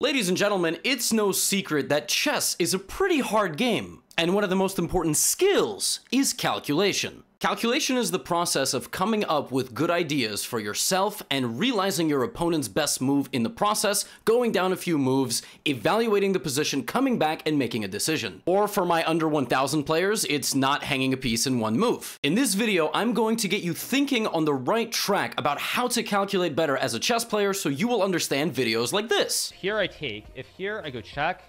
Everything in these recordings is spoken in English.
Ladies and gentlemen, it's no secret that chess is a pretty hard game, and one of the most important skills is calculation. Calculation is the process of coming up with good ideas for yourself and realizing your opponent's best move in the process, going down a few moves, evaluating the position, coming back and making a decision. Or for my under 1000 players, it's not hanging a piece in one move. In this video, I'm going to get you thinking on the right track about how to calculate better as a chess player so you will understand videos like this. Here I take, if here I go check,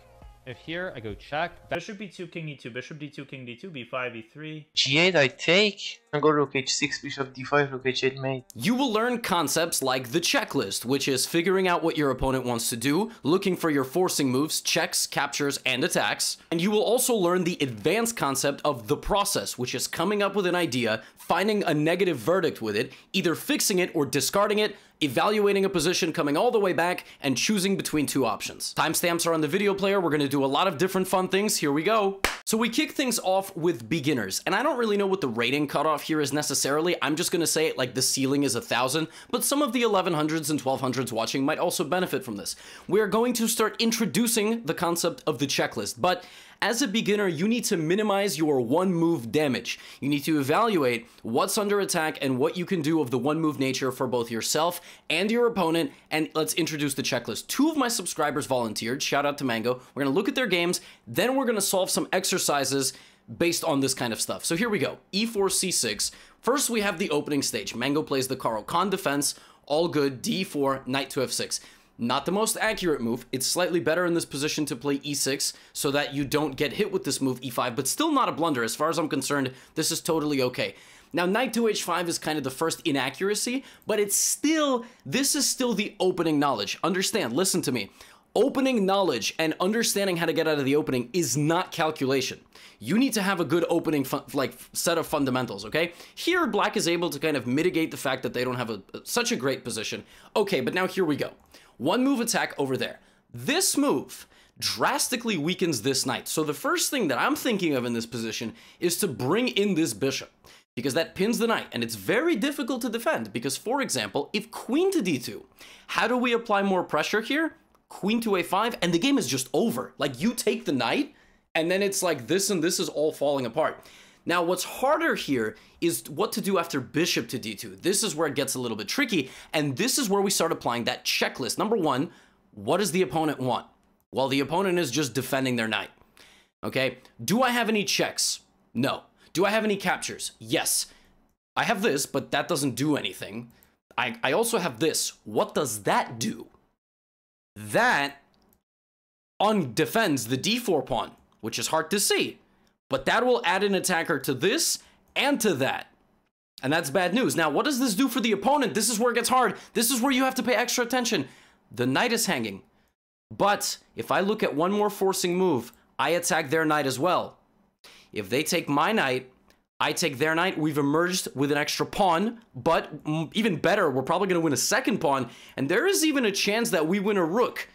if here, I go check. Bishop b2, king e2, bishop d2, king d2, b5, e3. g8 I take, and go rook h6, bishop d5, rook h8 mate. You will learn concepts like the checklist, which is figuring out what your opponent wants to do, looking for your forcing moves, checks, captures, and attacks. And you will also learn the advanced concept of the process, which is coming up with an idea, finding a negative verdict with it, either fixing it or discarding it, evaluating a position, coming all the way back, and choosing between two options. Timestamps are on the video player. We're going to do a lot of different fun things. Here we go. So we kick things off with beginners, and I don't really know what the rating cutoff here is necessarily. I'm just going to say it like the ceiling is a thousand, but some of the 1100s and 1200s watching might also benefit from this. We are going to start introducing the concept of the checklist, but as a beginner, you need to minimize your one move damage. You need to evaluate what's under attack and what you can do of the one move nature for both yourself and your opponent. And let's introduce the checklist. Two of my subscribers volunteered. Shout out to Mango. We're to look at their games. Then we're to solve some exercises based on this kind of stuff. So here we go. E4, C6. First, we have the opening stage. Mango plays the Caro-Kann defense. All good. D4, knight to F6. Not the most accurate move. It's slightly better in this position to play e6 so that you don't get hit with this move e5, but still not a blunder. As far as I'm concerned, this is totally okay. Now, knight to h5 is kind of the first inaccuracy, but it's still, this is still the opening knowledge. Understand, listen to me. Opening knowledge and understanding how to get out of the opening is not calculation. You need to have a good opening like set of fundamentals, okay? Here, black is able to kind of mitigate the fact that they don't have a, such a great position. Okay, but now here we go. One move attack over there. This move drastically weakens this knight. So the first thing that I'm thinking of in this position is to bring in this bishop because that pins the knight and it's very difficult to defend because for example, if queen to d2, how do we apply more pressure here? Queen to a5 and the game is just over. Like you take the knight and then it's like this and this is all falling apart. Now, what's harder here is what to do after bishop to d2. This is where it gets a little bit tricky, and this is where we start applying that checklist. Number one, what does the opponent want? Well, the opponent is just defending their knight. Okay, do I have any checks? No. Do I have any captures? Yes. I have this, but that doesn't do anything. I, I also have this. What does that do? That undefends the d4 pawn, which is hard to see. But that will add an attacker to this and to that. And that's bad news. Now, what does this do for the opponent? This is where it gets hard. This is where you have to pay extra attention. The knight is hanging. But if I look at one more forcing move, I attack their knight as well. If they take my knight, I take their knight. We've emerged with an extra pawn, but even better, we're probably going to win a second pawn. And there is even a chance that we win a rook,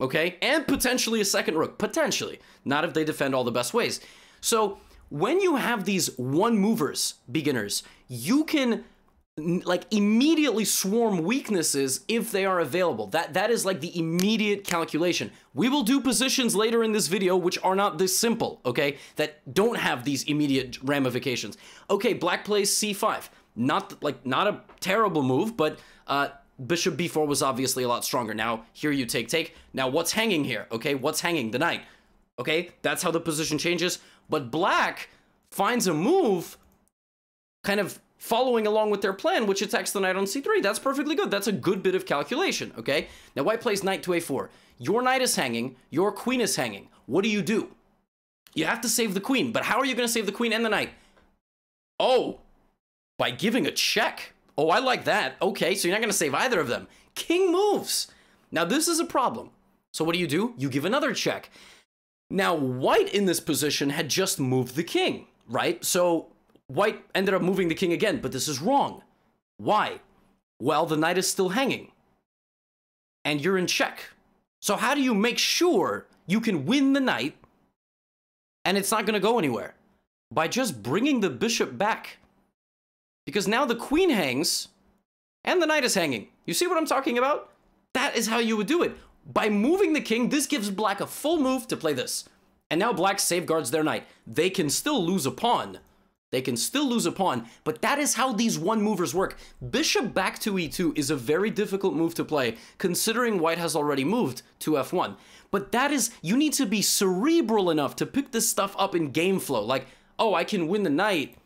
okay? And potentially a second rook, potentially. Not if they defend all the best ways. So when you have these one movers, beginners, you can like immediately swarm weaknesses if they are available. That that is like the immediate calculation. We will do positions later in this video which are not this simple, okay? That don't have these immediate ramifications. Okay, black plays c5. Not like not a terrible move, but uh bishop b4 was obviously a lot stronger. Now, here you take take. Now, what's hanging here? Okay, what's hanging? The knight. Okay, that's how the position changes. But black finds a move kind of following along with their plan, which attacks the knight on c3. That's perfectly good. That's a good bit of calculation, okay? Now, white plays knight to a4. Your knight is hanging. Your queen is hanging. What do you do? You have to save the queen, but how are you going to save the queen and the knight? Oh, by giving a check. Oh, I like that. Okay, so you're not going to save either of them. King moves. Now, this is a problem. So what do you do? You give another check. Now, white in this position had just moved the king, right? So white ended up moving the king again, but this is wrong. Why? Well, the knight is still hanging. And you're in check. So how do you make sure you can win the knight and it's not going to go anywhere? By just bringing the bishop back. Because now the queen hangs and the knight is hanging. You see what I'm talking about? That is how you would do it. By moving the king, this gives black a full move to play this. And now black safeguards their knight. They can still lose a pawn. They can still lose a pawn, but that is how these one movers work. Bishop back to e2 is a very difficult move to play, considering white has already moved to f1. But that is, you need to be cerebral enough to pick this stuff up in game flow. Like, oh, I can win the knight.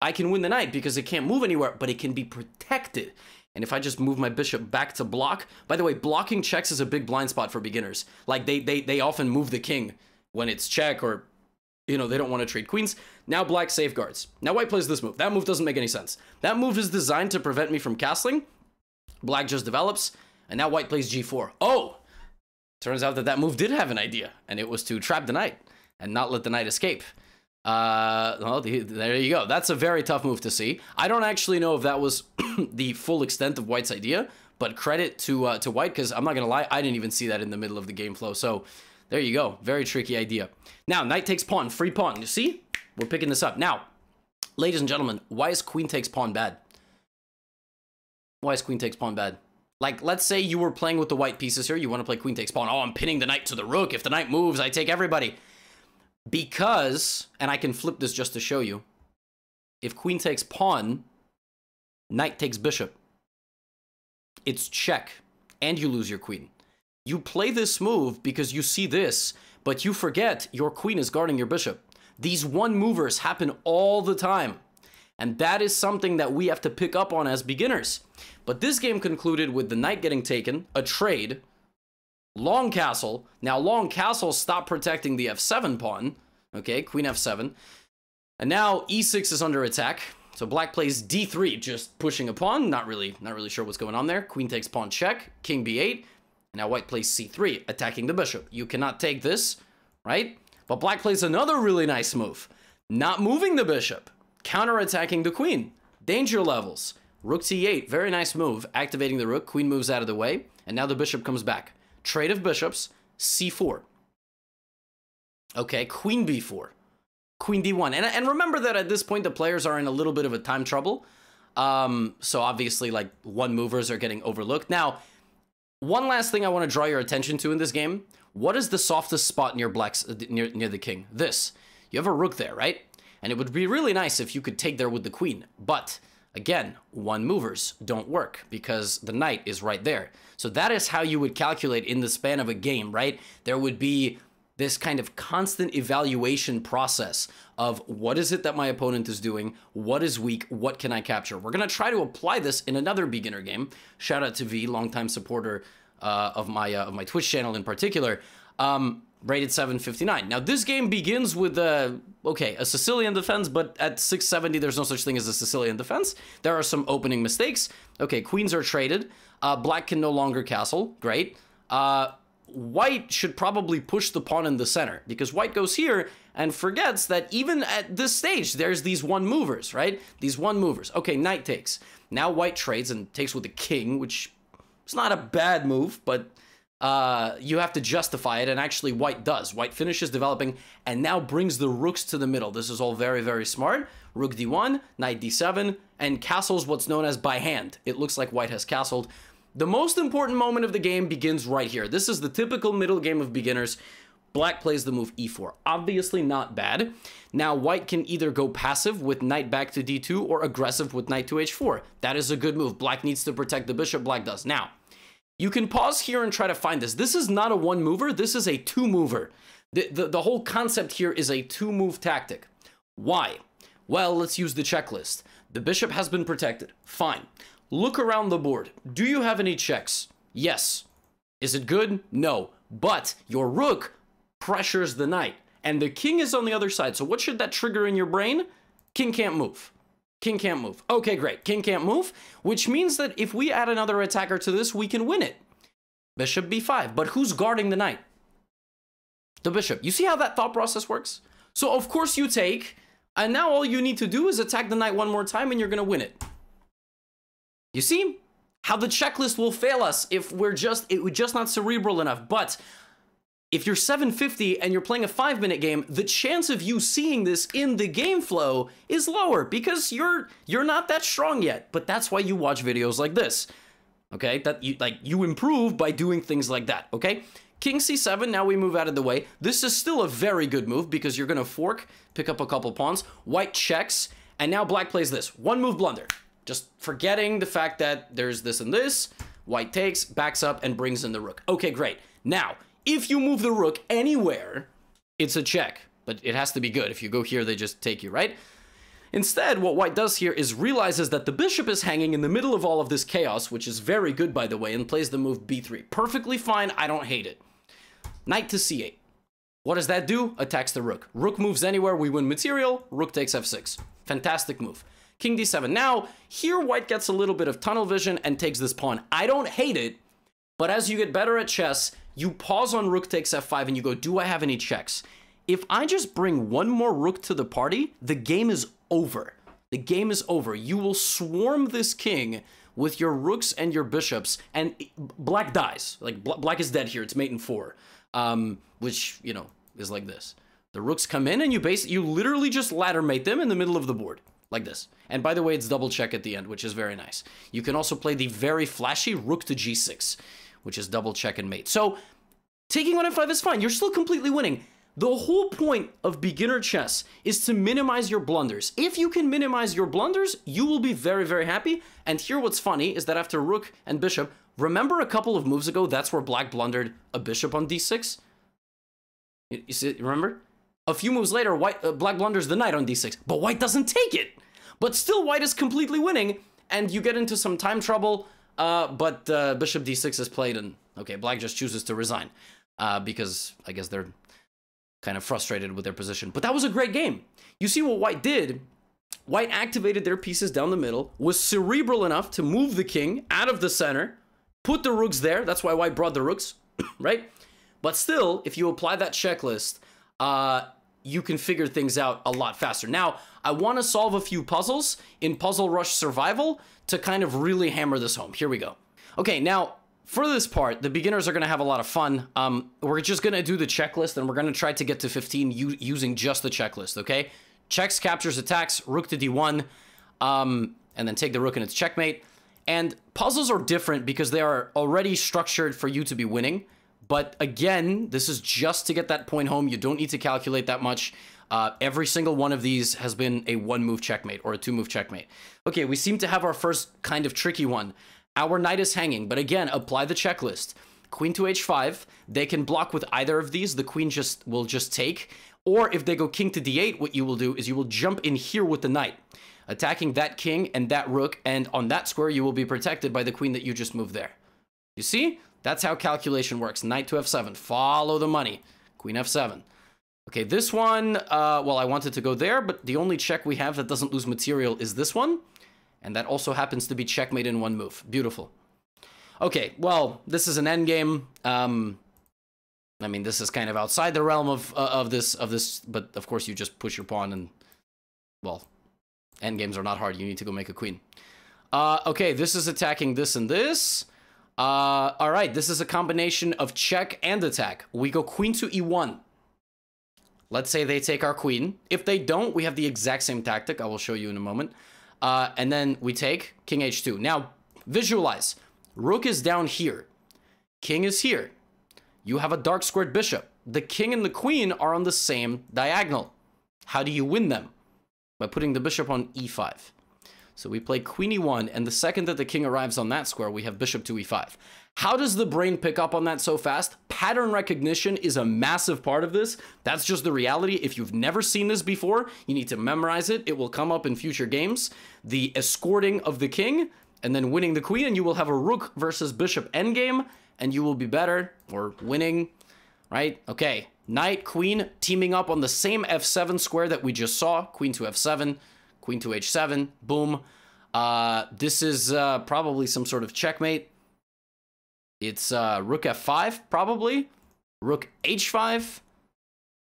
I can win the knight because it can't move anywhere, but it can be protected. And if I just move my bishop back to block, by the way, blocking checks is a big blind spot for beginners. Like they they they often move the king when it's check or you know, they don't want to trade queens. Now black safeguards. Now white plays this move. That move doesn't make any sense. That move is designed to prevent me from castling. Black just develops, and now white plays g4. Oh! Turns out that that move did have an idea, and it was to trap the knight and not let the knight escape. Uh, well, there you go. That's a very tough move to see. I don't actually know if that was the full extent of White's idea, but credit to uh, to White because I'm not gonna lie, I didn't even see that in the middle of the game flow. So there you go. Very tricky idea. Now, knight takes pawn, free pawn. You see? We're picking this up. Now, ladies and gentlemen, why is queen takes pawn bad? Why is queen takes pawn bad? Like, let's say you were playing with the white pieces here. You want to play queen takes pawn. Oh, I'm pinning the knight to the rook. If the knight moves, I take everybody. Because, and I can flip this just to show you, if queen takes pawn, knight takes bishop. It's check, and you lose your queen. You play this move because you see this, but you forget your queen is guarding your bishop. These one movers happen all the time. And that is something that we have to pick up on as beginners. But this game concluded with the knight getting taken, a trade, long castle. Now long castle stopped protecting the f7 pawn. Okay, queen f7. And now e6 is under attack. So black plays d3, just pushing a pawn. Not really, not really sure what's going on there. Queen takes pawn check, king b8. Now white plays c3, attacking the bishop. You cannot take this, right? But black plays another really nice move. Not moving the bishop, counter-attacking the queen. Danger levels. Rook c8, very nice move. Activating the rook, queen moves out of the way, and now the bishop comes back. Trade of bishops, c4. Okay, queen b4. Queen d1. And, and remember that at this point, the players are in a little bit of a time trouble. Um, so obviously, like, one movers are getting overlooked. Now, one last thing I want to draw your attention to in this game. What is the softest spot near black's uh, near near the king? This. You have a rook there, right? And it would be really nice if you could take there with the queen. But again, one movers don't work because the knight is right there. So that is how you would calculate in the span of a game, right? There would be this kind of constant evaluation process of what is it that my opponent is doing, what is weak, what can I capture. We're going to try to apply this in another beginner game. Shout out to V, longtime supporter uh, of my uh, of my Twitch channel in particular. Um, rated 759. Now this game begins with a okay a Sicilian defense, but at 670 there's no such thing as a Sicilian defense. There are some opening mistakes. Okay, queens are traded. Uh, black can no longer castle. Great. Uh, white should probably push the pawn in the center because white goes here and forgets that even at this stage, there's these one movers, right? These one movers. Okay, knight takes. Now white trades and takes with the king, which is not a bad move, but uh, you have to justify it, and actually white does. White finishes developing and now brings the rooks to the middle. This is all very, very smart. Rook d1, knight d7, and castles what's known as by hand. It looks like white has castled. The most important moment of the game begins right here. This is the typical middle game of beginners. Black plays the move e4. Obviously not bad. Now white can either go passive with knight back to d2 or aggressive with knight to h4. That is a good move. Black needs to protect the bishop. Black does. Now, you can pause here and try to find this. This is not a one mover. This is a two mover. The, the, the whole concept here is a two move tactic. Why? Well, let's use the checklist. The bishop has been protected. Fine. Look around the board. Do you have any checks? Yes. Is it good? No. But your rook pressures the knight, and the king is on the other side. So what should that trigger in your brain? King can't move. King can't move. Okay, great. King can't move, which means that if we add another attacker to this, we can win it. Bishop b5. But who's guarding the knight? The bishop. You see how that thought process works? So of course you take, and now all you need to do is attack the knight one more time and you're going to win it. You see how the checklist will fail us if we're just it, we're just not cerebral enough. But if you're 750 and you're playing a five minute game, the chance of you seeing this in the game flow is lower because you're you're not that strong yet. But that's why you watch videos like this. Okay, that you like you improve by doing things like that. Okay, King c7. Now we move out of the way. This is still a very good move because you're gonna fork, pick up a couple pawns. White checks, and now black plays this one move blunder. Just forgetting the fact that there's this and this. White takes, backs up, and brings in the rook. Okay, great. Now, if you move the rook anywhere, it's a check, but it has to be good. If you go here, they just take you, right? Instead, what white does here is realizes that the bishop is hanging in the middle of all of this chaos, which is very good, by the way, and plays the move b3. Perfectly fine, I don't hate it. Knight to c8. What does that do? Attacks the rook. Rook moves anywhere, we win material, rook takes f6. Fantastic move. King d7. Now, here white gets a little bit of tunnel vision and takes this pawn. I don't hate it, but as you get better at chess, you pause on rook takes f5 and you go, do I have any checks? If I just bring one more rook to the party, the game is over. The game is over. You will swarm this king with your rooks and your bishops, and black dies. Like, black is dead here. It's mate in four, um, which, you know, is like this. The rooks come in and you base you literally just ladder mate them in the middle of the board like this. And by the way, it's double check at the end, which is very nice. You can also play the very flashy rook to g6, which is double check and mate. So taking one f5 is fine. You're still completely winning. The whole point of beginner chess is to minimize your blunders. If you can minimize your blunders, you will be very, very happy. And here what's funny is that after rook and bishop, remember a couple of moves ago, that's where black blundered a bishop on d6? You, see, remember? A few moves later, white, uh, black blunders the knight on d6, but white doesn't take it. But still, white is completely winning, and you get into some time trouble, uh, but uh, bishop d6 is played, and okay, black just chooses to resign, uh, because I guess they're kind of frustrated with their position. But that was a great game. You see what white did? White activated their pieces down the middle, was cerebral enough to move the king out of the center, put the rooks there, that's why white brought the rooks, right? But still, if you apply that checklist, uh, you can figure things out a lot faster. Now, I want to solve a few puzzles in Puzzle Rush Survival to kind of really hammer this home. Here we go. Okay, now, for this part, the beginners are going to have a lot of fun. Um, we're just going to do the checklist, and we're going to try to get to 15 using just the checklist, okay? Checks, captures, attacks, rook to d1, um, and then take the rook and its checkmate. And puzzles are different because they are already structured for you to be winning. But again, this is just to get that point home. You don't need to calculate that much. Uh, every single one of these has been a one move checkmate or a two move checkmate. Okay, we seem to have our first kind of tricky one. Our knight is hanging, but again, apply the checklist. Queen to h5, they can block with either of these. The queen just will just take. Or if they go king to d8, what you will do is you will jump in here with the knight, attacking that king and that rook, and on that square you will be protected by the queen that you just moved there. You see? That's how calculation works. Knight to f7. Follow the money. Queen f7. Okay, this one, uh, well, I wanted to go there, but the only check we have that doesn't lose material is this one. And that also happens to be checkmate in one move. Beautiful. Okay, well, this is an endgame. Um, I mean, this is kind of outside the realm of uh, of this of this, but of course you just push your pawn and, well, endgames are not hard. You need to go make a queen. Uh, okay, this is attacking this and this. Uh, all right, this is a combination of check and attack. We go queen to e1. Let's say they take our queen. If they don't, we have the exact same tactic. I will show you in a moment. Uh, and then we take king h2. Now, visualize. Rook is down here. King is here. You have a dark squared bishop. The king and the queen are on the same diagonal. How do you win them? By putting the bishop on e5. So we play queen e1, and the second that the king arrives on that square, we have bishop to e5. How does the brain pick up on that so fast? Pattern recognition is a massive part of this. That's just the reality. If you've never seen this before, you need to memorize it. It will come up in future games. The escorting of the king, and then winning the queen, and you will have a rook versus bishop endgame, and you will be better, or winning, right? Okay, knight, queen, teaming up on the same f7 square that we just saw, queen to f7, queen to h7, boom. Uh, this is uh, probably some sort of checkmate. It's uh, rook f5, probably. Rook h5,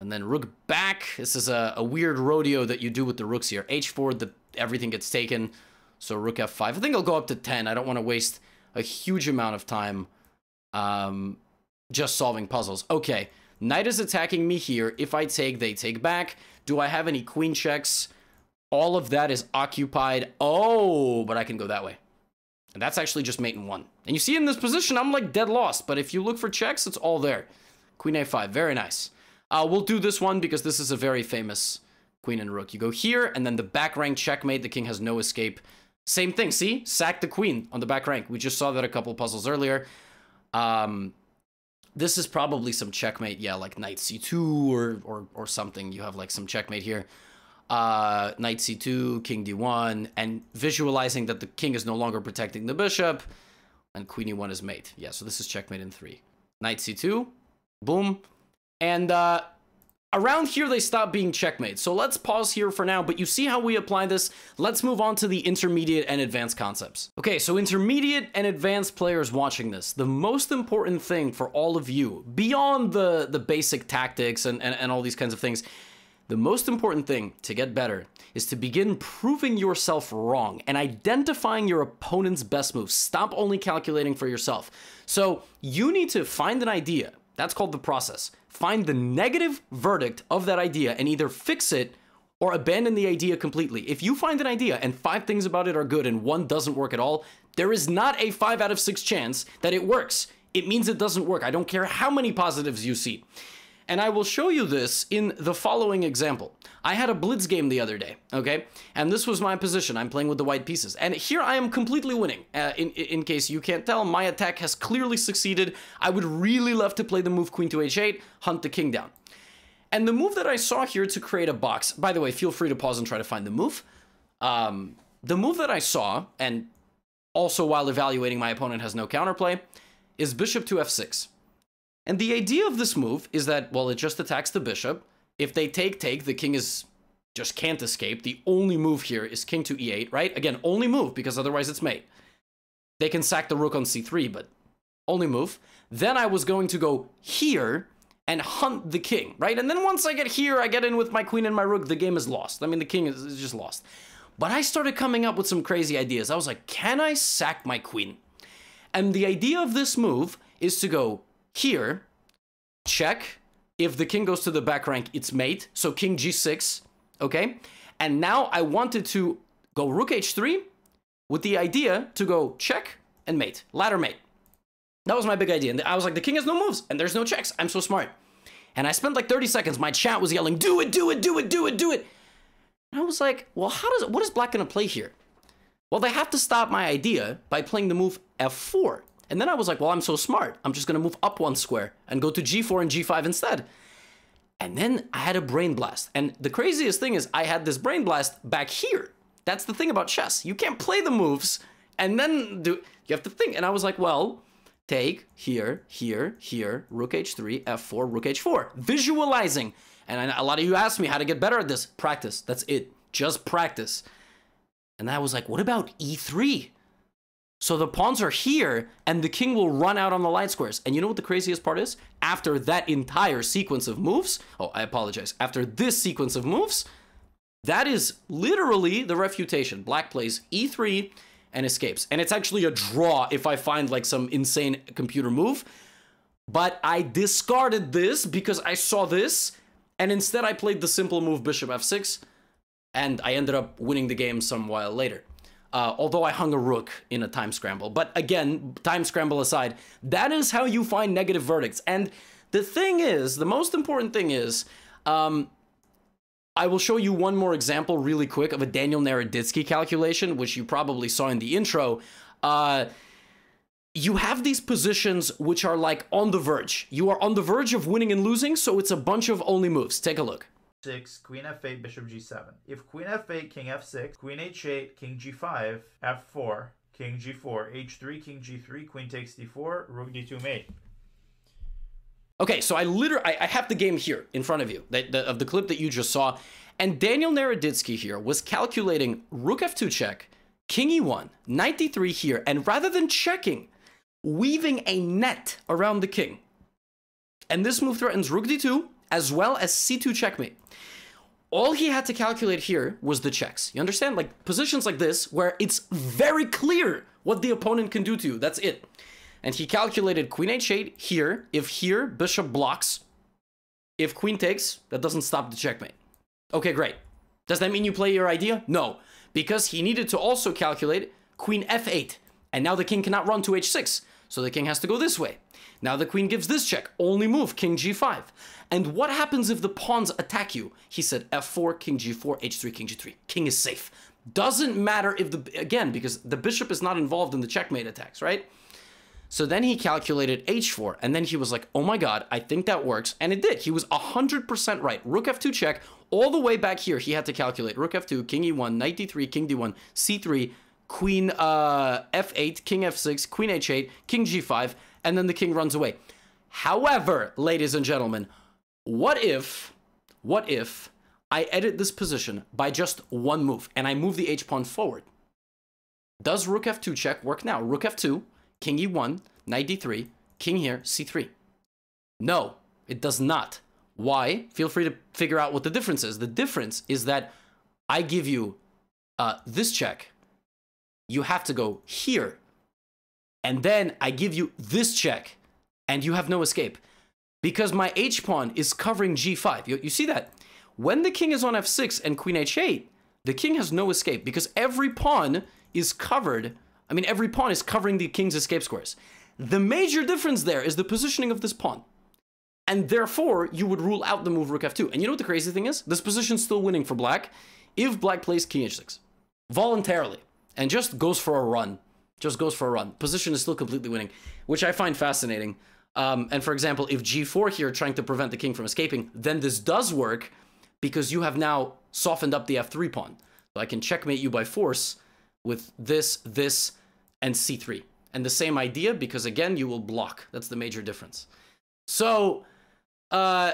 and then rook back. This is a, a weird rodeo that you do with the rooks here. h4, the everything gets taken. So rook f5. I think I'll go up to 10. I don't want to waste a huge amount of time um, just solving puzzles. Okay, knight is attacking me here. If I take, they take back. Do I have any queen checks? All of that is occupied. Oh, but I can go that way. And that's actually just mate in one. And you see in this position, I'm like dead lost. But if you look for checks, it's all there. Queen a5, very nice. Uh, we'll do this one because this is a very famous queen and rook. You go here, and then the back rank checkmate. The king has no escape. Same thing, see? Sack the queen on the back rank. We just saw that a couple puzzles earlier. Um, this is probably some checkmate, yeah, like knight c2 or, or, or something. You have like some checkmate here. Uh, knight c2, king d1, and visualizing that the king is no longer protecting the bishop, and queen e1 is mate. Yeah, so this is checkmate in three. Knight c2, boom. And uh, Around here, they stop being checkmate. So let's pause here for now, but you see how we apply this? Let's move on to the intermediate and advanced concepts. Okay, so intermediate and advanced players watching this, the most important thing for all of you, beyond the, the basic tactics and, and, and all these kinds of things, the most important thing to get better is to begin proving yourself wrong and identifying your opponent's best moves. Stop only calculating for yourself. So you need to find an idea. That's called the process find the negative verdict of that idea and either fix it or abandon the idea completely. If you find an idea and five things about it are good and one doesn't work at all, there is not a five out of six chance that it works. It means it doesn't work. I don't care how many positives you see. And I will show you this in the following example. I had a blitz game the other day, okay? And this was my position. I'm playing with the white pieces. And here I am completely winning. Uh, in, in case you can't tell, my attack has clearly succeeded. I would really love to play the move queen to h8, hunt the king down. And the move that I saw here to create a box, by the way, feel free to pause and try to find the move. Um, the move that I saw, and also while evaluating my opponent has no counterplay, is bishop to f6. And the idea of this move is that, well, it just attacks the bishop. If they take, take, the king is just can't escape. The only move here is king to e8, right? Again, only move, because otherwise it's mate. They can sack the rook on c3, but only move. Then I was going to go here and hunt the king, right? And then once I get here, I get in with my queen and my rook, the game is lost. I mean, the king is, is just lost. But I started coming up with some crazy ideas. I was like, can I sack my queen? And the idea of this move is to go here, check. If the king goes to the back rank, it's mate. So king g6, okay? And now I wanted to go rook h3 with the idea to go check and mate, ladder mate. That was my big idea. And I was like, the king has no moves and there's no checks. I'm so smart. And I spent like 30 seconds. My chat was yelling, do it, do it, do it, do it, do it. And I was like, well, how does, what is black gonna play here? Well, they have to stop my idea by playing the move f4. And then I was like, well, I'm so smart. I'm just going to move up one square and go to g4 and g5 instead. And then I had a brain blast. And the craziest thing is I had this brain blast back here. That's the thing about chess. You can't play the moves and then do you have to think. And I was like, well, take here, here, here, rook h3, f4, rook h4. Visualizing. And a lot of you asked me how to get better at this. Practice. That's it. Just practice. And I was like, what about e3? So the pawns are here, and the king will run out on the light squares. And you know what the craziest part is? After that entire sequence of moves, oh, I apologize. After this sequence of moves, that is literally the refutation. Black plays e3 and escapes. And it's actually a draw if I find like some insane computer move. But I discarded this because I saw this, and instead I played the simple move bishop f6, and I ended up winning the game some while later. Uh, although I hung a rook in a time scramble. But again, time scramble aside, that is how you find negative verdicts. And the thing is, the most important thing is, um, I will show you one more example really quick of a Daniel Naroditsky calculation, which you probably saw in the intro. Uh, you have these positions which are like on the verge. You are on the verge of winning and losing, so it's a bunch of only moves. Take a look. 6, queen f8, bishop g7. If queen f8, king f6, queen h8, king g5, f4, king g4, h3, king g3, queen takes d4, rook d2 mate. Okay, so I literally I, I have the game here in front of you of the clip that you just saw, and Daniel Naroditsky here was calculating rook f2 check, king e1, knight d3 here, and rather than checking, weaving a net around the king. And this move threatens rook d2 as well as c2 checkmate all he had to calculate here was the checks. You understand? Like positions like this, where it's very clear what the opponent can do to you. That's it. And he calculated queen h8 here. If here, bishop blocks. If queen takes, that doesn't stop the checkmate. Okay, great. Does that mean you play your idea? No, because he needed to also calculate queen f8. And now the king cannot run to h6, so the king has to go this way. Now the queen gives this check, only move, king g5. And what happens if the pawns attack you? He said f4, king g4, h3, king g3. King is safe. Doesn't matter if the, again, because the bishop is not involved in the checkmate attacks, right? So then he calculated h4, and then he was like, oh my god, I think that works. And it did. He was 100% right. Rook f2 check, all the way back here, he had to calculate rook f2, king e1, knight d3, king d1, c3, queen uh, f8, king f6, queen h8, king g5, and then the king runs away. However, ladies and gentlemen, what if, what if I edit this position by just one move, and I move the h-pawn forward? Does rook f2 check work now? Rook f2, king e1, knight d3, king here, c3. No, it does not. Why? Feel free to figure out what the difference is. The difference is that I give you uh, this check. You have to go here. And then I give you this check, and you have no escape. Because my h-pawn is covering g5. You, you see that? When the king is on f6 and queen h8, the king has no escape because every pawn is covered I mean, every pawn is covering the king's escape squares. The major difference there is the positioning of this pawn. And therefore, you would rule out the move rook f2. And you know what the crazy thing is? This position's still winning for black if black plays king h6. Voluntarily. And just goes for a run. Just goes for a run. Position is still completely winning, which I find fascinating. Um, and for example, if g4 here trying to prevent the king from escaping, then this does work because you have now softened up the f3 pawn. So I can checkmate you by force with this, this, and c3. And the same idea, because again, you will block. That's the major difference. So, uh,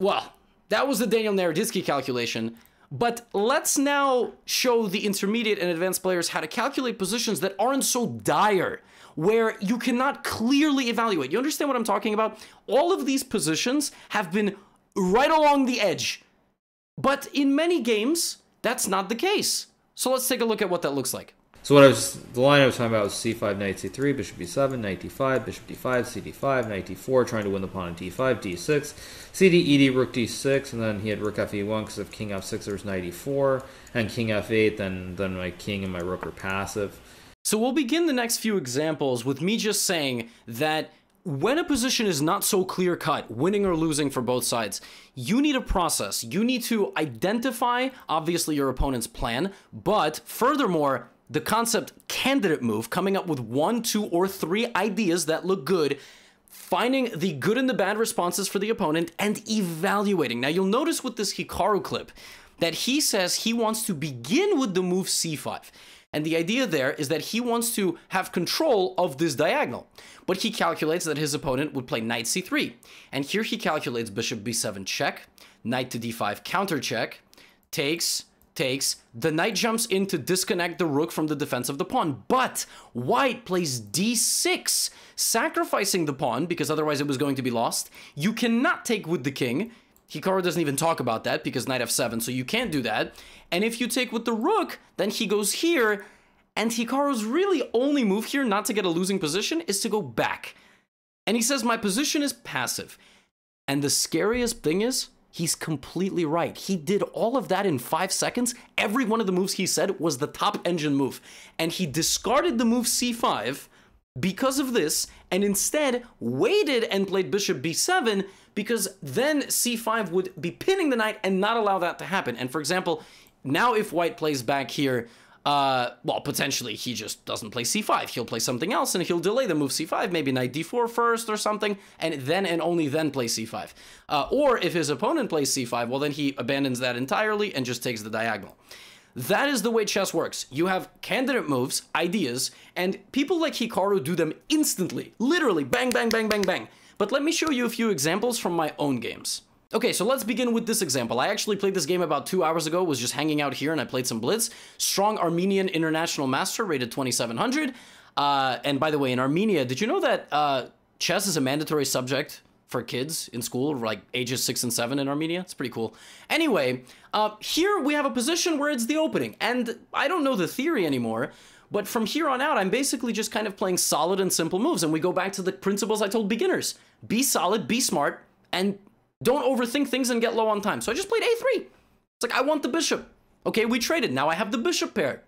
well, that was the Daniel Naroditsky calculation. But let's now show the intermediate and advanced players how to calculate positions that aren't so dire, where you cannot clearly evaluate. You understand what I'm talking about? All of these positions have been right along the edge. But in many games, that's not the case. So let's take a look at what that looks like. So what I was the line I was talking about was c5, knight c3, bishop b7, knight d5, bishop d5, cd5, knight d4, trying to win the pawn on d5, d6, cd, ed, rook d6, and then he had rook fe1 because of king f6 there's knight e4, and king f8, then then my king and my rook are passive. So we'll begin the next few examples with me just saying that when a position is not so clear cut, winning or losing for both sides, you need a process. You need to identify, obviously, your opponent's plan, but furthermore, the concept candidate move, coming up with one, two, or three ideas that look good, finding the good and the bad responses for the opponent, and evaluating. Now, you'll notice with this Hikaru clip that he says he wants to begin with the move c5. And the idea there is that he wants to have control of this diagonal. But he calculates that his opponent would play knight c3. And here he calculates bishop b7 check, knight to d5 counter check, takes, takes, the knight jumps in to disconnect the rook from the defense of the pawn, but white plays d6, sacrificing the pawn because otherwise it was going to be lost. You cannot take with the king. Hikaru doesn't even talk about that because knight f7, so you can't do that. And if you take with the rook, then he goes here, and Hikaru's really only move here, not to get a losing position, is to go back. And he says, my position is passive. And the scariest thing is, He's completely right. He did all of that in five seconds. Every one of the moves he said was the top engine move. And he discarded the move c5 because of this, and instead waited and played bishop b7 because then c5 would be pinning the knight and not allow that to happen. And for example, now if white plays back here, uh, well, potentially he just doesn't play c5. He'll play something else and he'll delay the move c5, maybe knight d4 first or something, and then and only then play c5. Uh, or if his opponent plays c5, well, then he abandons that entirely and just takes the diagonal. That is the way chess works. You have candidate moves, ideas, and people like Hikaru do them instantly. Literally, bang, bang, bang, bang, bang. But let me show you a few examples from my own games. Okay, so let's begin with this example. I actually played this game about two hours ago, was just hanging out here and I played some Blitz. Strong Armenian International Master, rated 2700. Uh, and by the way, in Armenia, did you know that uh, chess is a mandatory subject for kids in school, like ages six and seven in Armenia? It's pretty cool. Anyway, uh, here we have a position where it's the opening. And I don't know the theory anymore, but from here on out, I'm basically just kind of playing solid and simple moves. And we go back to the principles I told beginners. Be solid, be smart, and don't overthink things and get low on time. So I just played a3. It's like, I want the bishop. Okay, we traded. Now I have the bishop pair.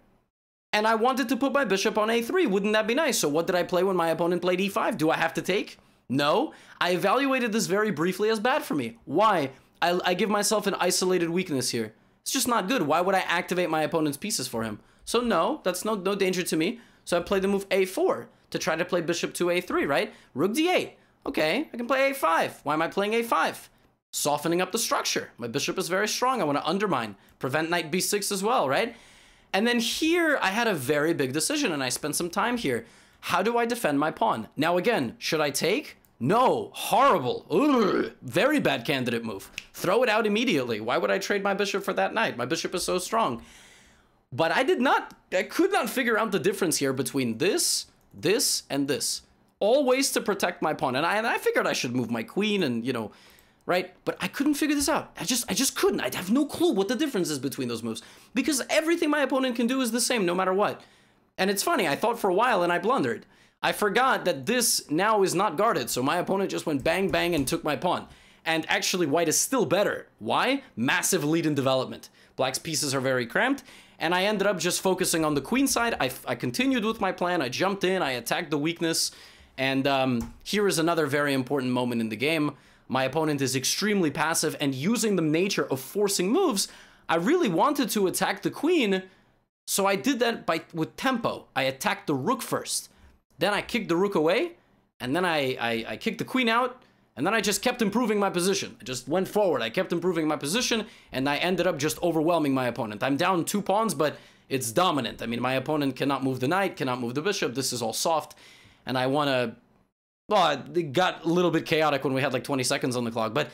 And I wanted to put my bishop on a3. Wouldn't that be nice? So what did I play when my opponent played e5? Do I have to take? No. I evaluated this very briefly as bad for me. Why? I, I give myself an isolated weakness here. It's just not good. Why would I activate my opponent's pieces for him? So no, that's no, no danger to me. So I play the move a4 to try to play bishop to a3, right? Rook d8. Okay, I can play a5. Why am I playing a5? Softening up the structure. My bishop is very strong. I want to undermine. Prevent knight b6 as well, right? And then here, I had a very big decision, and I spent some time here. How do I defend my pawn? Now again, should I take? No, horrible. Ugh, very bad candidate move. Throw it out immediately. Why would I trade my bishop for that knight? My bishop is so strong. But I did not, I could not figure out the difference here between this, this, and this. All ways to protect my pawn. And I, and I figured I should move my queen and, you know, right? But I couldn't figure this out. I just I just couldn't. I have no clue what the difference is between those moves because everything my opponent can do is the same no matter what. And it's funny, I thought for a while and I blundered. I forgot that this now is not guarded, so my opponent just went bang bang and took my pawn. And actually white is still better. Why? Massive lead in development. Black's pieces are very cramped, and I ended up just focusing on the queen side. I, I continued with my plan, I jumped in, I attacked the weakness, and um, here is another very important moment in the game. My opponent is extremely passive and using the nature of forcing moves, I really wanted to attack the queen, so I did that by with tempo. I attacked the rook first. Then I kicked the rook away, and then I, I, I kicked the queen out, and then I just kept improving my position. I just went forward. I kept improving my position, and I ended up just overwhelming my opponent. I'm down two pawns, but it's dominant. I mean, my opponent cannot move the knight, cannot move the bishop. This is all soft, and I want to well, it got a little bit chaotic when we had like 20 seconds on the clock, but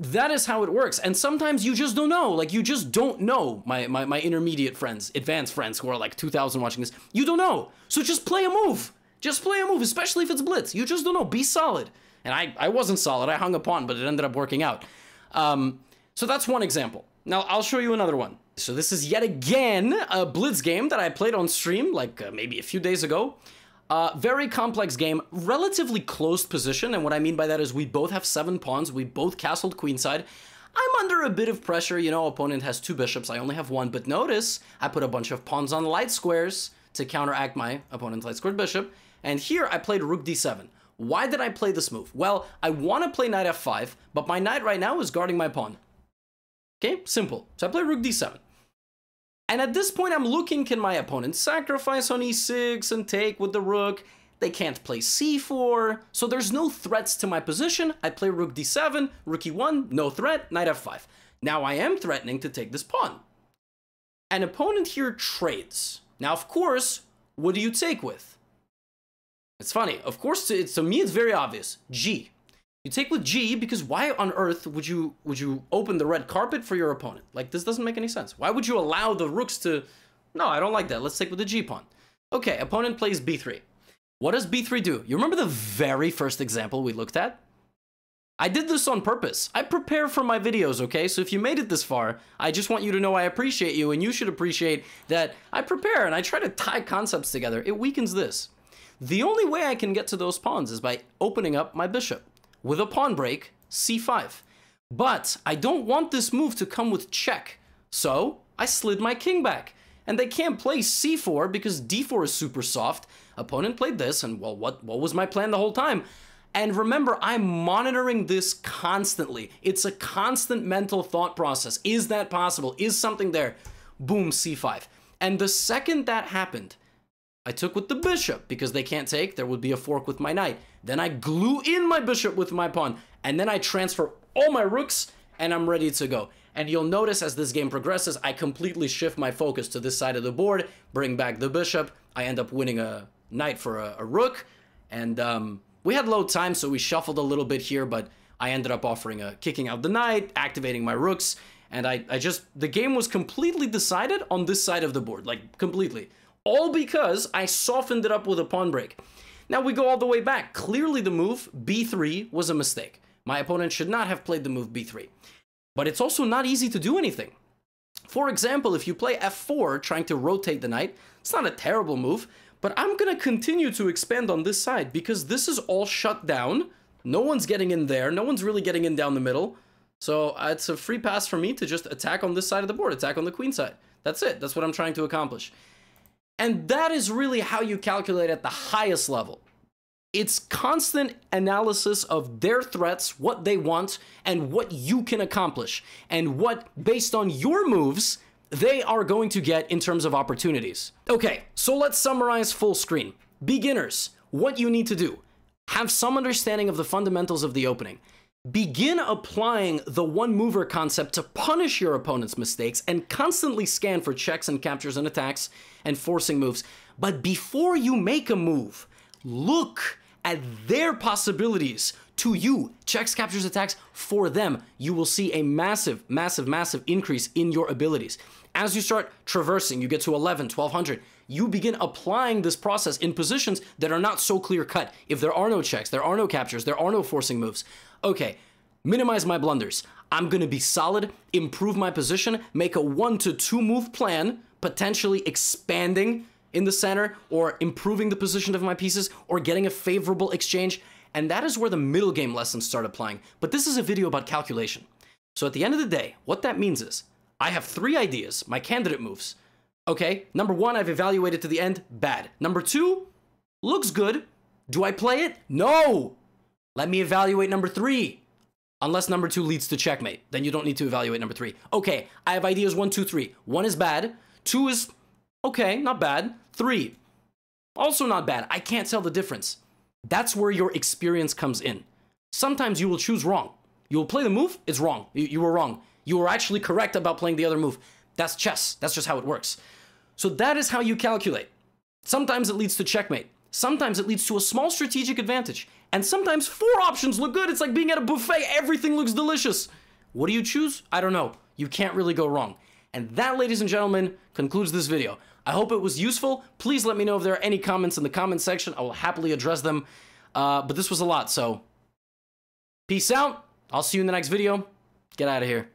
that is how it works. And sometimes you just don't know. Like, you just don't know, my, my, my intermediate friends, advanced friends who are like 2,000 watching this. You don't know. So just play a move. Just play a move, especially if it's blitz. You just don't know. Be solid. And I, I wasn't solid. I hung a pawn, but it ended up working out. Um, so that's one example. Now, I'll show you another one. So this is yet again a blitz game that I played on stream, like uh, maybe a few days ago. Uh, very complex game, relatively closed position, and what I mean by that is we both have seven pawns, we both castled queenside. I'm under a bit of pressure, you know, opponent has two bishops, I only have one, but notice I put a bunch of pawns on light squares to counteract my opponent's light squared bishop, and here I played rook d7. Why did I play this move? Well, I want to play knight f5, but my knight right now is guarding my pawn. Okay, simple. So I play rook d7. And at this point, I'm looking, can my opponent sacrifice on e6 and take with the rook? They can't play c4, so there's no threats to my position. I play rook d7, rook e1, no threat, knight f5. Now I am threatening to take this pawn. An opponent here trades. Now, of course, what do you take with? It's funny. Of course, to, to me, it's very obvious. G. You take with G because why on earth would you would you open the red carpet for your opponent? Like this doesn't make any sense. Why would you allow the rooks to No, I don't like that. Let's take with the G pawn. Okay, opponent plays B3. What does B3 do? You remember the very first example we looked at? I did this on purpose. I prepare for my videos, okay? So if you made it this far, I just want you to know I appreciate you and you should appreciate that I prepare and I try to tie concepts together. It weakens this. The only way I can get to those pawns is by opening up my bishop with a pawn break, c5. But I don't want this move to come with check, so I slid my king back. And they can't play c4 because d4 is super soft. Opponent played this, and well, what, what was my plan the whole time? And remember, I'm monitoring this constantly. It's a constant mental thought process. Is that possible? Is something there? Boom, c5. And the second that happened, I took with the bishop because they can't take. There would be a fork with my knight. Then I glue in my bishop with my pawn. And then I transfer all my rooks and I'm ready to go. And you'll notice as this game progresses, I completely shift my focus to this side of the board, bring back the bishop. I end up winning a knight for a, a rook. And um, we had low time, so we shuffled a little bit here, but I ended up offering a kicking out the knight, activating my rooks. And I, I just, the game was completely decided on this side of the board, like completely all because I softened it up with a pawn break. Now we go all the way back. Clearly the move b3 was a mistake. My opponent should not have played the move b3. But it's also not easy to do anything. For example, if you play f4 trying to rotate the knight, it's not a terrible move, but I'm gonna continue to expand on this side because this is all shut down. No one's getting in there. No one's really getting in down the middle. So uh, it's a free pass for me to just attack on this side of the board, attack on the queen side. That's it. That's what I'm trying to accomplish. And that is really how you calculate at the highest level. It's constant analysis of their threats, what they want, and what you can accomplish, and what, based on your moves, they are going to get in terms of opportunities. Okay, so let's summarize full screen. Beginners, what you need to do. Have some understanding of the fundamentals of the opening. Begin applying the one mover concept to punish your opponent's mistakes and constantly scan for checks and captures and attacks and forcing moves. But before you make a move, look at their possibilities to you. Checks, captures, attacks for them. You will see a massive, massive, massive increase in your abilities. As you start traversing, you get to 11, 1200, you begin applying this process in positions that are not so clear cut. If there are no checks, there are no captures, there are no forcing moves. Okay, minimize my blunders. I'm gonna be solid, improve my position, make a one to two move plan, potentially expanding in the center or improving the position of my pieces or getting a favorable exchange. And that is where the middle game lessons start applying. But this is a video about calculation. So at the end of the day, what that means is I have three ideas, my candidate moves. Okay, number one, I've evaluated to the end, bad. Number two, looks good. Do I play it? No! Let me evaluate number three. Unless number two leads to checkmate, then you don't need to evaluate number three. Okay, I have ideas one, two, three. One is bad, two is okay, not bad. Three, also not bad. I can't tell the difference. That's where your experience comes in. Sometimes you will choose wrong. You will play the move, it's wrong. You, you were wrong. You were actually correct about playing the other move. That's chess. That's just how it works. So that is how you calculate. Sometimes it leads to checkmate. Sometimes it leads to a small strategic advantage. And sometimes four options look good. It's like being at a buffet. Everything looks delicious. What do you choose? I don't know. You can't really go wrong. And that, ladies and gentlemen, concludes this video. I hope it was useful. Please let me know if there are any comments in the comment section. I will happily address them. Uh, but this was a lot, so peace out. I'll see you in the next video. Get out of here.